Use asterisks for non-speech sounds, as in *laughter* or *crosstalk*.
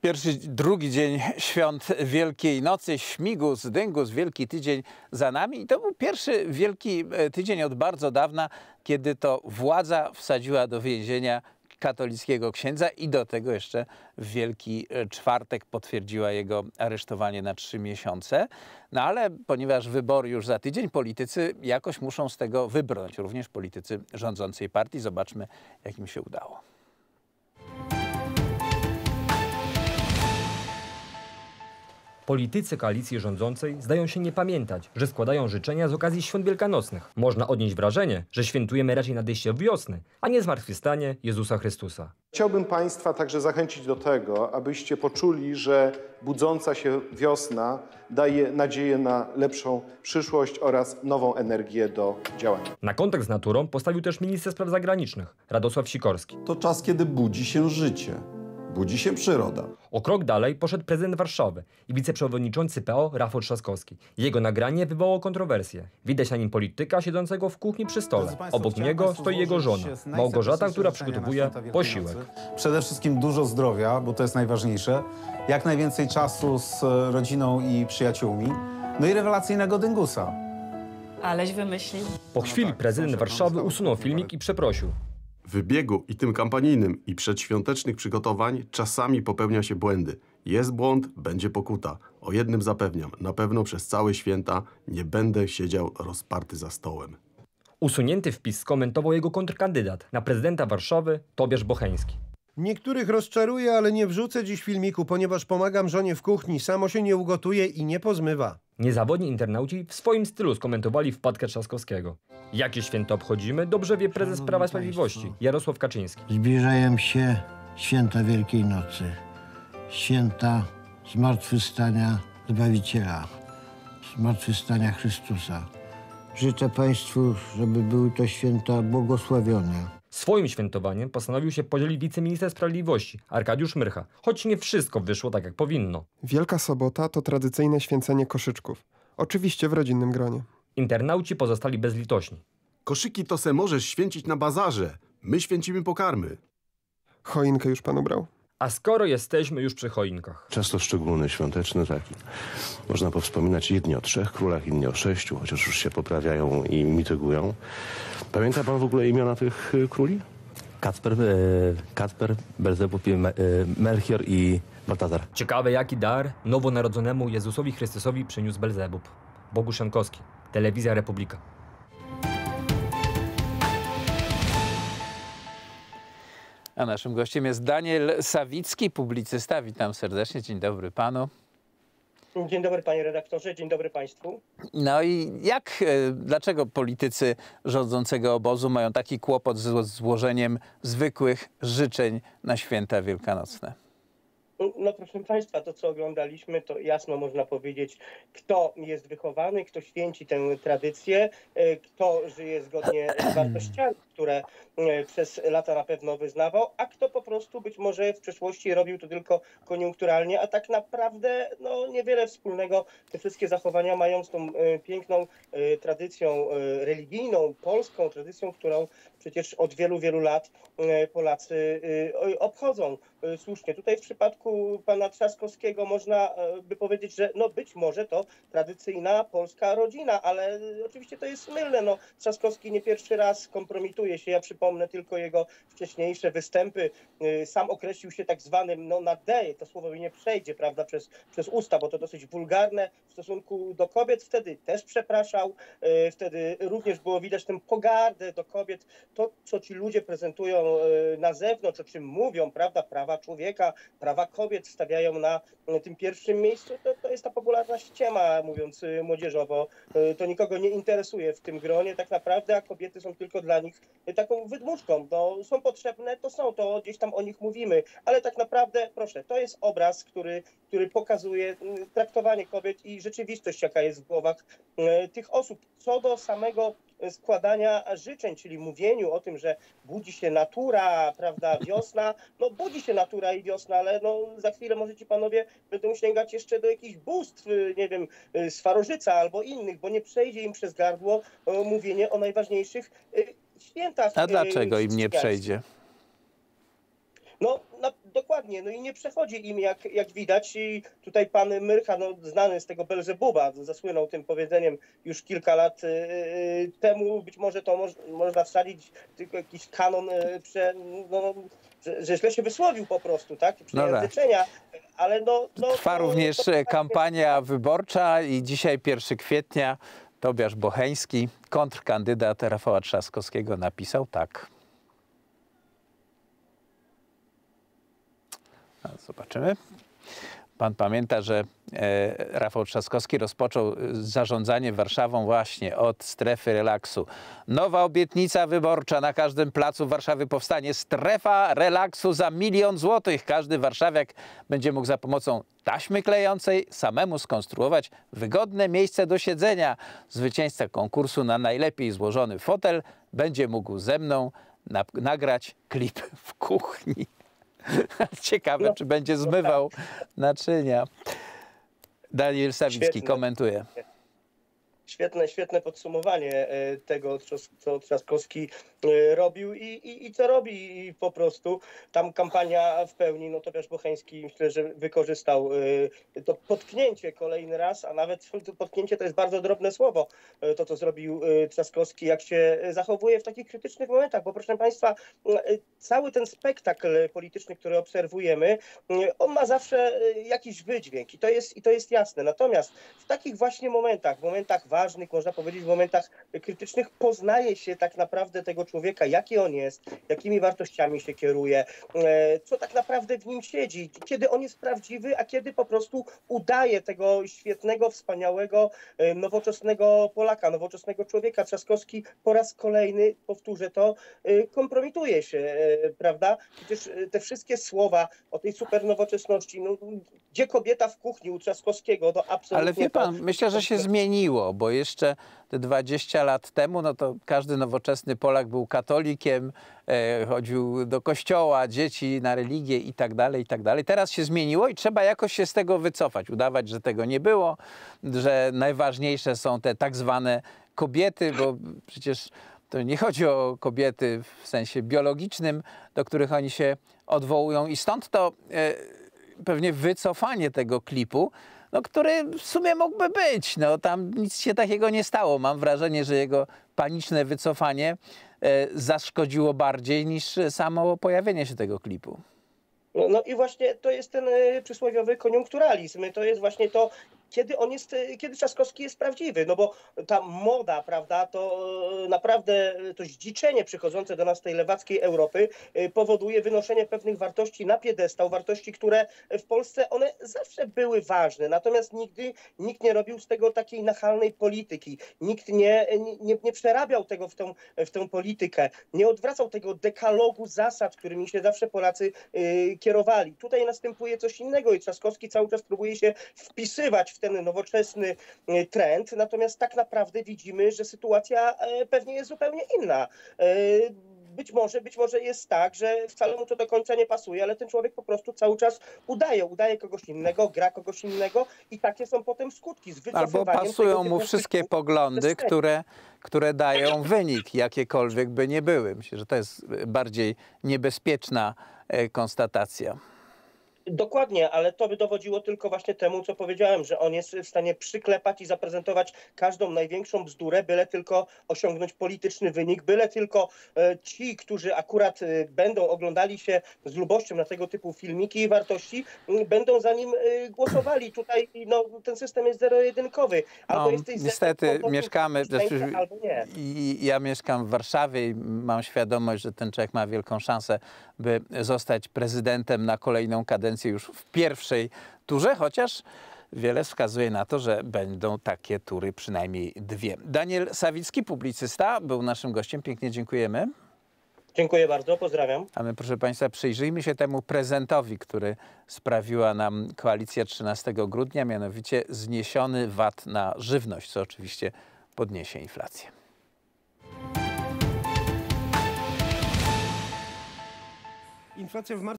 Pierwszy, drugi dzień świąt Wielkiej Nocy, śmigus, dyngus, Wielki Tydzień za nami. I to był pierwszy Wielki e, Tydzień od bardzo dawna, kiedy to władza wsadziła do więzienia katolickiego księdza i do tego jeszcze w Wielki e, Czwartek potwierdziła jego aresztowanie na trzy miesiące. No ale ponieważ wybory już za tydzień, politycy jakoś muszą z tego wybrnąć, również politycy rządzącej partii. Zobaczmy, jak im się udało. Politycy koalicji rządzącej zdają się nie pamiętać, że składają życzenia z okazji świąt wielkanocnych. Można odnieść wrażenie, że świętujemy raczej nadejście wiosny, a nie zmartwychwstanie Jezusa Chrystusa. Chciałbym Państwa także zachęcić do tego, abyście poczuli, że budząca się wiosna daje nadzieję na lepszą przyszłość oraz nową energię do działania. Na kontakt z naturą postawił też minister spraw zagranicznych Radosław Sikorski. To czas, kiedy budzi się życie, budzi się przyroda. O krok dalej poszedł prezydent Warszawy i wiceprzewodniczący PO Rafał Trzaskowski. Jego nagranie wywołało kontrowersję. Widać na nim polityka siedzącego w kuchni przy stole. Obok niego stoi jego żona, Małgorzata, która przygotowuje posiłek. Przede wszystkim dużo zdrowia, bo to jest najważniejsze. Jak najwięcej czasu z e, rodziną i przyjaciółmi. No i rewelacyjnego dyngusa. Aleś wymyślił. Po chwili prezydent Warszawy usunął filmik i przeprosił. W wybiegu i tym kampanijnym i przedświątecznych przygotowań czasami popełnia się błędy. Jest błąd, będzie pokuta. O jednym zapewniam, na pewno przez całe święta nie będę siedział rozparty za stołem. Usunięty wpis skomentował jego kontrkandydat na prezydenta Warszawy Tobiasz Bocheński. Niektórych rozczaruję, ale nie wrzucę dziś filmiku, ponieważ pomagam żonie w kuchni, samo się nie ugotuje i nie pozmywa. Niezawodni internauci w swoim stylu skomentowali wpadkę Trzaskowskiego. Jakie święto obchodzimy, dobrze wie prezes Prawa i Sprawiedliwości Jarosław Kaczyński. Zbliżają się święta Wielkiej Nocy, święta zmartwychwstania Zbawiciela, zmartwychwstania Chrystusa. Życzę Państwu, żeby były to święta błogosławione. Swoim świętowaniem postanowił się podzielić wiceminister sprawiedliwości Arkadiusz Myrcha, choć nie wszystko wyszło tak jak powinno. Wielka Sobota to tradycyjne święcenie koszyczków. Oczywiście w rodzinnym gronie. Internauci pozostali bezlitośni. Koszyki to se możesz święcić na bazarze. My święcimy pokarmy. Choinkę już pan ubrał? A skoro jesteśmy już przy choinkach. Czas to szczególny, świąteczny taki. Można powspominać jedni o trzech królach, inni o sześciu, chociaż już się poprawiają i mitygują. Pamięta pan w ogóle imiona tych y, króli? Kacper, e, Kacper Belzebub, e, Melchior i Baltazar. Ciekawe jaki dar nowonarodzonemu Jezusowi Chrystusowi przyniósł Belzebub. Bogusz Jankowski, Telewizja Republika. A naszym gościem jest Daniel Sawicki, publicysta. Witam serdecznie. Dzień dobry panu. Dzień dobry panie redaktorze, dzień dobry państwu. No i jak, e, dlaczego politycy rządzącego obozu mają taki kłopot z złożeniem zwykłych życzeń na święta wielkanocne? No proszę państwa, to co oglądaliśmy, to jasno można powiedzieć, kto jest wychowany, kto święci tę tradycję, e, kto żyje zgodnie z wartościami, które e, przez lata na pewno wyznawał, a kto po prostu być może w przeszłości robił to tylko koniunkturalnie, a tak naprawdę no, niewiele wspólnego te wszystkie zachowania mają z tą e, piękną e, tradycją religijną, polską tradycją, którą przecież od wielu, wielu lat Polacy obchodzą słusznie. Tutaj w przypadku pana Trzaskowskiego można by powiedzieć, że no być może to tradycyjna polska rodzina, ale oczywiście to jest mylne. No, Trzaskowski nie pierwszy raz kompromituje się. Ja przypomnę tylko jego wcześniejsze występy. E, Sam określił się tak zwanym no, na D, to słowo mi nie przejdzie, prawda, przez, przez usta, bo to dosyć wulgarne w stosunku do kobiet. Wtedy też przepraszał, e, wtedy również było widać tę pogardę do kobiet. To, co ci ludzie prezentują e, na zewnątrz, o czym mówią, prawda, prawa człowieka, prawa kobiet stawiają na tym pierwszym miejscu, to, to jest ta popularna ściema, mówiąc młodzieżowo. To nikogo nie interesuje w tym gronie tak naprawdę, a kobiety są tylko dla nich taką wydmuszką. No, są potrzebne, to są, to gdzieś tam o nich mówimy, ale tak naprawdę, proszę, to jest obraz, który, który pokazuje mm, traktowanie kobiet i rzeczywistość, jaka jest w głowach e, tych osób. Co do samego składania życzeń, czyli mówieniu o tym, że budzi się natura, prawda, wiosna, no budzi się natura i wiosna, ale no za chwilę możecie panowie będą sięgać jeszcze do jakichś bóstw, nie wiem, y, Swarożyca albo innych, bo nie przejdzie im przez gardło y, mówienie o najważniejszych świętach. A y, dlaczego im nie przejdzie? No, na, dokładnie, no i nie przechodzi im, jak, jak widać. I tutaj pan Myrcha, no, znany z tego Belzebuba, zasłynął tym powiedzeniem już kilka lat yy, temu. Być może to moż, można wsadzić tylko jakiś kanon, yy, prze, no, że, że źle się wysłowił po prostu, tak? No tak. Przejęzyczenia. Ale no, no, Trwa to- również to- e, kampania wyborcza i dzisiaj 1 kwietnia Tobiasz Bocheński, kontrkandydat Rafała Trzaskowskiego napisał tak. Zobaczymy. Pan pamięta, że e, Rafał Trzaskowski rozpoczął e, zarządzanie Warszawą właśnie od strefy relaksu. Nowa obietnica wyborcza na każdym placu Warszawy powstanie. Strefa relaksu za milion złotych. Każdy warszawiak będzie mógł za pomocą taśmy klejącej samemu skonstruować wygodne miejsce do siedzenia. Zwycięzca konkursu na najlepiej złożony fotel będzie mógł ze mną na, nagrać klip w kuchni. *laughs* Ciekawe, czy będzie zmywał naczynia. Daniel Sawicki Świetne. komentuje. Świetne, świetne podsumowanie e, tego, co, Trzaskowski e, robił i, i, i co robi i po prostu. Tam kampania w pełni, no Tobiasz Bocheński myślę, że wykorzystał e, to potknięcie kolejny raz, a nawet *laughs* to potknięcie to jest bardzo drobne słowo, to co zrobił Trzaskowski, jak się zachowuje w takich krytycznych momentach, bo proszę Państwa, cały ten spektakl polityczny, który obserwujemy, on ma zawsze jakiś wydźwięk i to jest, i to jest jasne. Natomiast w takich właśnie momentach, w momentach ważnych, można powiedzieć w momentach krytycznych, poznaje się tak naprawdę tego człowieka, jaki on jest, jakimi wartościami się kieruje, e, co tak naprawdę w nim siedzi, kiedy on jest prawdziwy, a kiedy po prostu udaje tego świetnego, wspaniałego, e, nowoczesnego Polaka, nowoczesnego człowieka. Trzaskowski po raz kolejny, powtórzę to, e, kompromituje się, prawda? Przecież te wszystkie słowa o tej super nowoczesności, no, gdzie kobieta w kuchni u Trzaskowskiego, to absolutnie... Ale wie pan, to- myślę, że się zmieniło, bo jeszcze te 20 lat temu, no to każdy nowoczesny Polak był katolikiem, e, chodził do kościoła, dzieci na religię i tak dalej, i tak dalej. Teraz się zmieniło i trzeba jakoś się z tego wycofać, udawać, że tego nie było, że najważniejsze są te tak zwane kobiety, bo przecież to nie chodzi o kobiety w sensie biologicznym, do których oni się odwołują i stąd to e, pewnie wycofanie tego klipu, no, który w sumie mógłby być. No, tam nic się takiego nie stało. Mam wrażenie, że jego paniczne wycofanie e, zaszkodziło bardziej niż samo pojawienie się tego klipu. No, no i właśnie to jest ten e, przysłowiowy koniunkturalizm. To jest właśnie to, kiedy on jest, e, kiedy Trzaskowski jest prawdziwy. No bo ta moda, prawda, to e, naprawdę to zdziczenie przychodzące do nas z tej lewackiej Europy e, powoduje wynoszenie pewnych wartości na piedestał, wartości, które w Polsce one zawsze były ważne. Natomiast nigdy nikt nie robił z tego takiej nachalnej polityki. Nikt nie, nie, nie przerabiał tego w tą, w tą politykę. Nie odwracał tego dekalogu zasad, którymi się zawsze Polacy kierowali. Tutaj następuje coś innego i Trzaskowski cały czas próbuje się wpisywać w ten nowoczesny y, trend, natomiast tak naprawdę widzimy, że sytuacja e, pewnie jest zupełnie inna. E, Być może, być może jest tak, że wcale mu to do końca nie pasuje, ale ten człowiek po prostu cały czas udaje, udaje kogoś innego, gra kogoś innego i takie są potem skutki z Albo pasują mu wszystkie poglądy, które, które dają wynik, jakiekolwiek by nie były. Myślę, że to jest bardziej niebezpieczna e, konstatacja. Dokładnie, ale to by dowodziło tylko właśnie temu, co powiedziałem, że on jest w stanie przyklepać i zaprezentować każdą największą bzdurę, byle tylko osiągnąć polityczny wynik, byle tylko e, ci, którzy akurat e, będą oglądali się z lubością na tego typu filmiki i wartości, będą za nim e, głosowali. Tutaj no, ten system jest zero-jedynkowy. Albo No, jesteś niestety mieszkamy, znaczy, albo nie. ja mieszkam w Warszawie i mam świadomość, że ten człowiek ma wielką szansę, by zostać prezydentem na kolejną kadencję już w pierwszej turze, chociaż wiele wskazuje na to, że będą takie tury przynajmniej dwie. Daniel Sawicki, publicysta, był naszym gościem. Pięknie dziękujemy. Dziękuję bardzo, pozdrawiam. A my, proszę Państwa, przyjrzyjmy się temu prezentowi, który sprawiła nam koalicja 13 grudnia, mianowicie zniesiony VAT na żywność, co oczywiście podniesie inflację. Inflacja w marcu